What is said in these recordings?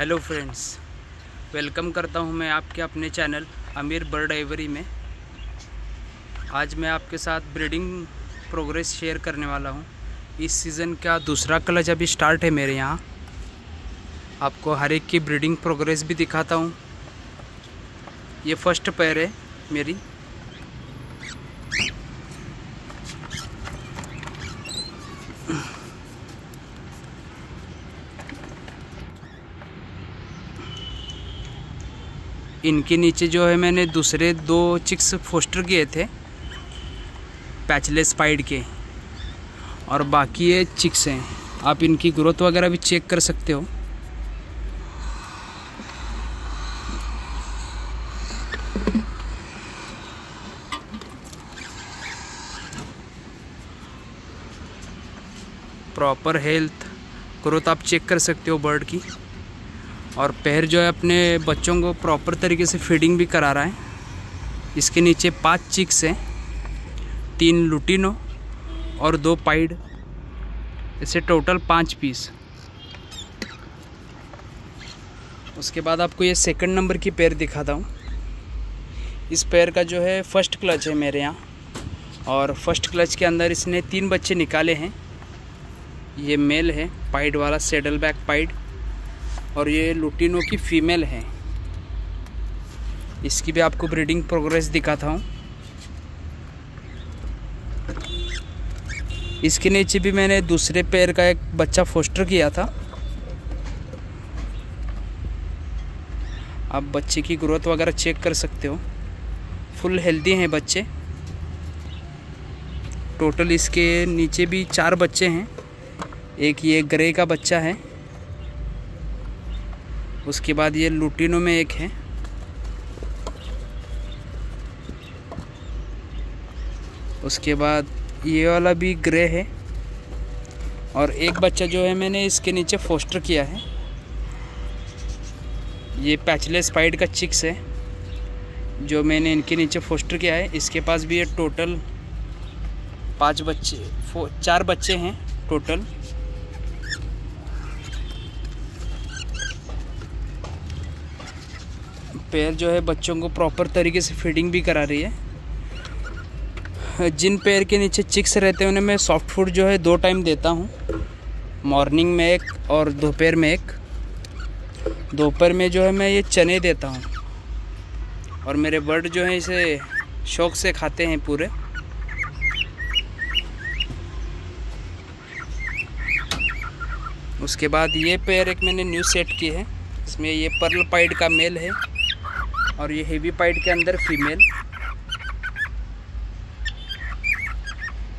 Hello friends, welcome करता हूँ मैं आपके अपने चैनल अमीर बर्ड आइवरी में। आज मैं आपके साथ ब्रीडिंग प्रोग्रेस शेयर करने वाला हूँ। इस सीज़न का दूसरा क्लच अभी स्टार्ट है मेरे यहाँ। आपको हर एक की ब्रीडिंग प्रोग्रेस भी दिखाता हूँ। ये फ़र्स्ट पैर है मेरी। इनके नीचे जो है मैंने दूसरे दो चिक्स फोस्टर किए थे, पैचलेस पाइड के, और बाकी ये चिक्स हैं। आप इनकी ग्रोथ वगैरह भी चेक कर सकते हो। प्रॉपर हेल्थ ग्रोथ आप चेक कर सकते हो बर्ड की। और पैर जो है अपने बच्चों को प्रॉपर तरीके से फीडिंग भी करा रहा है। इसके नीचे पाँच चिक्स हैं, तीन लुटिनो और दो पाइड इसे टोटल पाँच पीस उसके बाद आपको ये सेकंड नंबर की पैर दिखाता हूँ। इस पैर का जो है फ़र्स्ट क्लच है मेरे यहाँ। और फ़र्स्ट क्लच के अंदर इसने तीन बच्चे निकाले हैं। ये मेल है पाइड वाला सेडल बैक पाइड और ये लुटिनो की फ़ीमेल है। इसकी भी आपको ब्रीडिंग प्रोग्रेस दिखाता हूँ। इसके नीचे भी मैंने दूसरे पैर का एक बच्चा फोस्टर किया था। आप बच्चे की ग्रोथ वगैरह चेक कर सकते हो। फुल हेल्दी हैं बच्चे। टोटल इसके नीचे भी चार बच्चे हैं। एक ये ग्रे का बच्चा है। उसके बाद ये लुटिनो में एक है। उसके बाद ये वाला भी ग्रे है। और एक बच्चा जो है मैंने इसके नीचे फोस्टर किया है। ये पैचलेस स्पाइड का चिक्स है, जो मैंने इनके नीचे फोस्टर किया है। इसके पास भी ये टोटल पाँच बच्चे चार बच्चे हैं टोटल। पेयर जो है बच्चों को प्रॉपर तरीके से फीडिंग भी करा रही है। जिन पेयर के नीचे चिक्स रहते हैं, उन्हें मैं सॉफ्ट फ़ूड जो है दो टाइम देता हूँ। मॉर्निंग में एक और दोपहर में एक। दोपहर में जो है मैं ये चने देता हूँ। और मेरे बर्ड जो है इसे शौक से खाते हैं पूरे। उसके बाद ये पेयर एक मैंने न्यू सेट की है। इसमें ये पर्ल पाइड का मेल है। और ये हेवी पाइट के अंदर फीमेल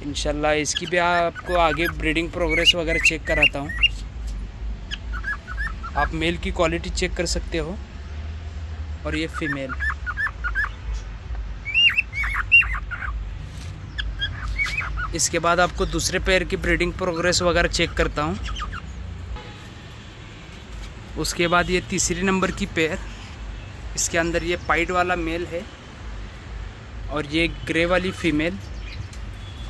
इनशाला इसकी भी आपको आगे ब्रीडिंग प्रोग्रेस वगैरह चेक कराता हूँ. आप मेल की क्वालिटी चेक कर सकते हो. और ये फीमेल इसके बाद आपको दूसरे पैर की ब्रीडिंग प्रोग्रेस वगैरह चेक करता हूँ. उसके बाद ये तीसरी नंबर की पैर इसके अंदर ये पाइड वाला मेल है और ये ग्रे वाली फीमेल।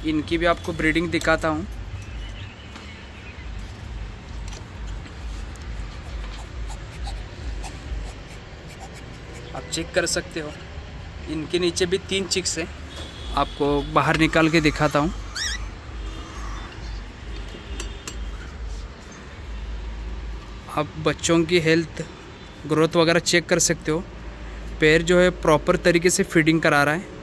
इनकी भी आपको ब्रीडिंग दिखाता हूँ। आप चेक कर सकते हो। इनके नीचे भी तीन चिक्स हैं। आपको बाहर निकाल के दिखाता हूँ। आप बच्चों की हेल्थ, ग्रोथ वगैरह चेक कर सकते हो। पैर जो है प्रॉपर तरीके से फीडिंग करा रहा है।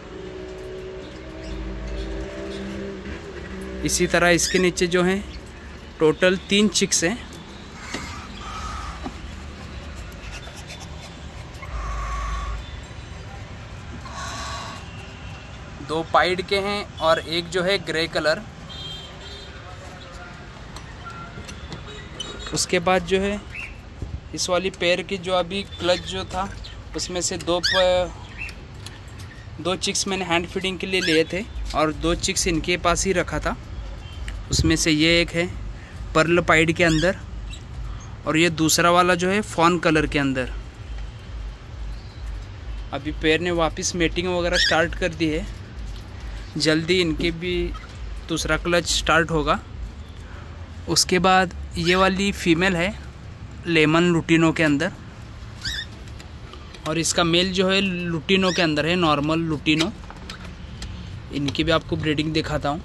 इसी तरह इसके नीचे जो है टोटल तीन चिक्स हैं। दो पाइड के हैं और एक जो है ग्रे कलर उसके बाद जो है, इस वाली पैर की जो अभी क्लच जो था उसमें से दो प, दो चिक्स मैंने हैंड फीडिंग के लिए लिए थे और दो चिक्स इनके पास ही रखा था। उसमें से ये एक है पर्ल पाइड के अंदर और ये दूसरा वाला जो है फॉन कलर के अंदर। अभी पैर ने वापस मेटिंग वगैरह स्टार्ट कर दी है। जल्दी इनके भी दूसरा क्लच स्टार्ट होगा। उसके बाद ये वाली फ़ीमेल है लेमन लुटिनो के अंदर। और इसका मेल जो है लुटिनो के अंदर है नॉर्मल लुटिनो। इनकी भी आपको ब्रीडिंग दिखाता हूँ।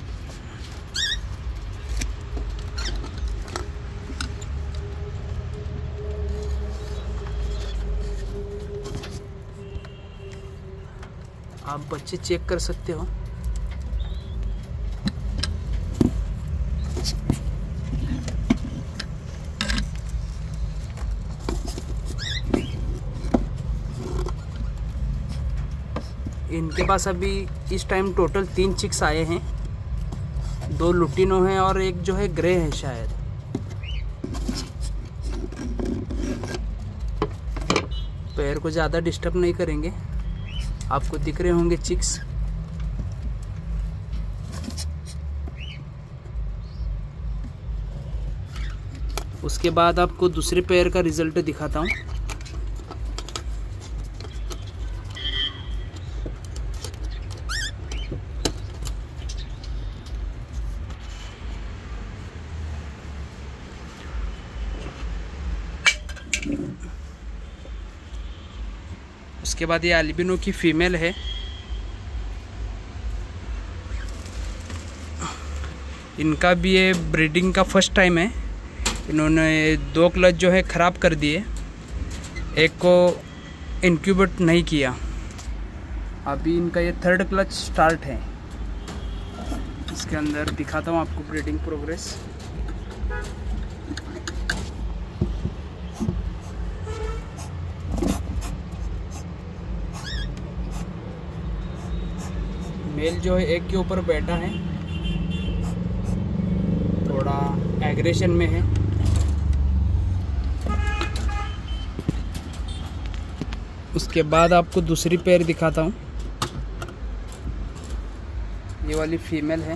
आप बच्चे चेक कर सकते हो। इनके पास अभी इस टाइम टोटल तीन चिक्स आए हैं। दो लुटिनो हैं और एक जो है ग्रे है शायद। पैर को ज़्यादा डिस्टर्ब नहीं करेंगे। आपको दिख रहे होंगे चिक्स उसके बाद आपको दूसरे पैर का रिज़ल्ट दिखाता हूँ। उसके बाद ये एल्बिनो की फ़ीमेल है। इनका भी ये ब्रीडिंग का फ़र्स्ट टाइम है। इन्होंने दो क्लच जो है ख़राब कर दिए। एक को इनक्यूबेट नहीं किया। अभी इनका ये थर्ड क्लच स्टार्ट है। इसके अंदर दिखाता हूँ आपको ब्रीडिंग प्रोग्रेस मेल जो है एक के ऊपर बैठा है। थोड़ा एग्रेशन में है। उसके बाद आपको दूसरी पैर दिखाता हूँ। ये वाली फीमेल है।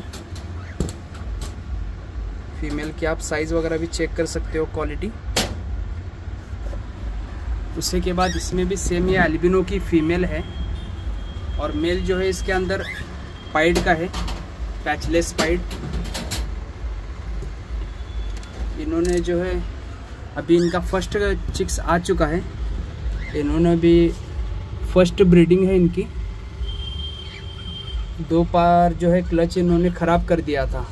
फीमेल की आप साइज़ वगैरह भी चेक कर सकते हो क्वालिटी उसके बाद इसमें भी सेम ये एल्बिनो की फ़ीमेल है। और मेल जो है इसके अंदर पाइड का है पैचलेस पाइड इन्होंने जो है, अभी इनका फ़र्स्ट चिक्स आ चुका है। इन्होंने भी फ़र्स्ट ब्रीडिंग है इनकी। दो बार जो है क्लच इन्होंने ख़राब कर दिया था।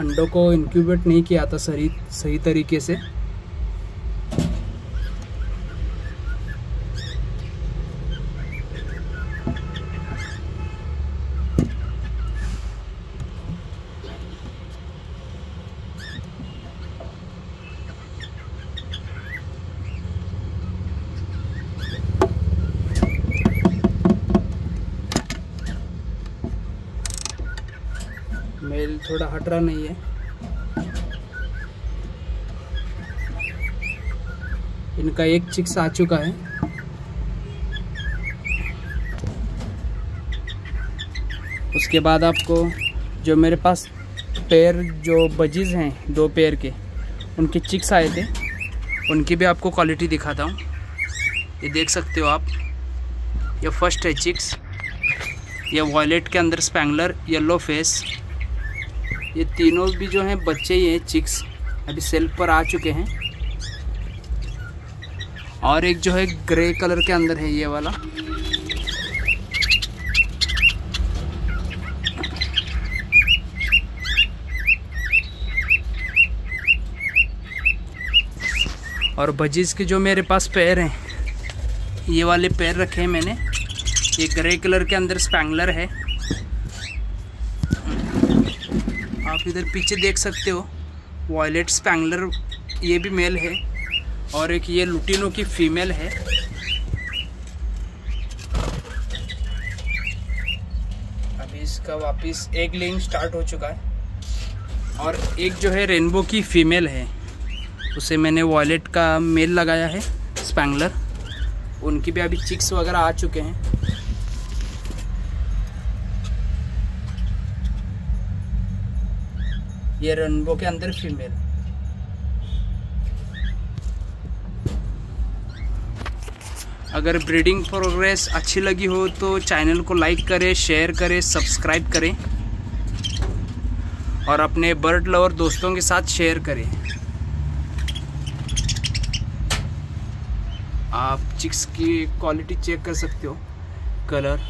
अंडों को इनक्यूबेट नहीं किया था सही सही तरीके से मेल थोड़ा हट रहा नहीं है। इनका एक चिक्स आ चुका है। उसके बाद आपको जो मेरे पास पैर, जो बजीज हैं, दो पैर के, उनके चिक्स आए थे। उनकी भी आपको क्वालिटी दिखाता हूँ। ये देख सकते हो आप। ये फ़र्स्ट है चिक्स। ये वॉयलेट के अंदर स्पैंगलर येलो फेस ये तीनों भी जो हैं बच्चे ही हैं चिक्स अभी सेल्फ पर आ चुके हैं। और एक जो है ग्रे कलर के अंदर है ये वाला। और भजीज के जो मेरे पास पैर हैं, ये वाले पैर रखे हैं मैंने। ये ग्रे कलर के अंदर स्पैंगलर है। आप इधर पीछे देख सकते हो। वॉयलेट स्पैंगलर ये भी मेल है। और एक ये लुटिनो की फीमेल है। अभी इसका वापस एक लेइंग स्टार्ट हो चुका है। और एक जो है रेनबो की फीमेल है। उसे मैंने वॉयलेट का मेल लगाया है स्पैंगलर उनकी भी अभी चिक्स वगैरह आ चुके हैं। ये रेनबो के अंदर फीमेल। अगर ब्रीडिंग प्रोग्रेस अच्छी लगी हो तो चैनल को लाइक करें शेयर करें सब्सक्राइब करें और अपने बर्ड लवर दोस्तों के साथ शेयर करें। आप चिक्स की क्वालिटी चेक कर सकते हो कलर